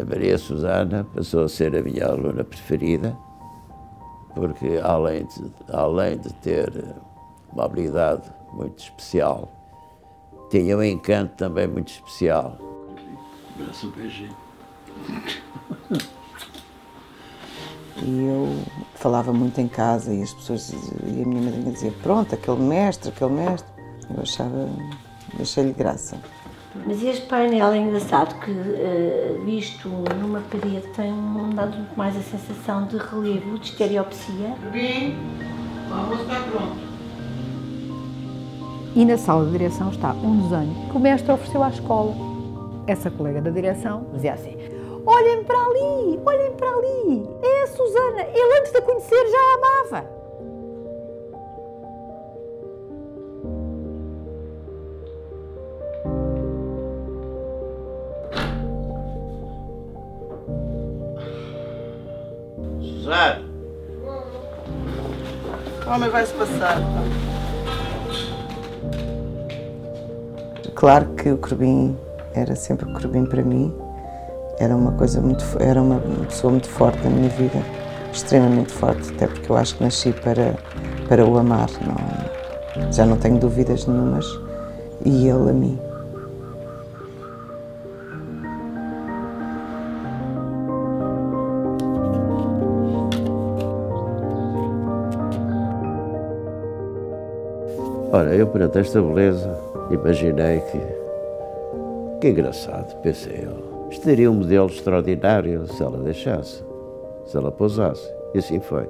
A Maria Susana passou a ser a minha aluna preferida, porque além de, além de ter uma habilidade muito especial, tinha um encanto também muito especial. Abraço, um beijinho. E eu falava muito em casa e as pessoas, e a minha madrinha dizia, pronto, aquele mestre, aquele mestre. Eu achava, achei-lhe graça. Mas este painel é engraçado que, eh, visto numa parede, tem dado muito mais a sensação de relevo, de estereopsia. Bem, o almoço está pronto. E na sala de direção está um desenho que o mestre ofereceu à escola. Essa colega da direção dizia assim: Olhem para ali, olhem para ali, é a Susana, ele antes de a conhecer já a amava. O homem vai se passar. Claro que o Corbim era sempre o Corbim para mim. Era uma coisa muito, era uma pessoa muito forte na minha vida, extremamente forte, até porque eu acho que nasci para, para o amar. Não, já não tenho dúvidas nenhumas. E ele a mim. Ora, eu perante esta beleza imaginei que. Que engraçado, pensei eu. Isto um modelo extraordinário se ela deixasse, se ela pousasse. E. Assim foi.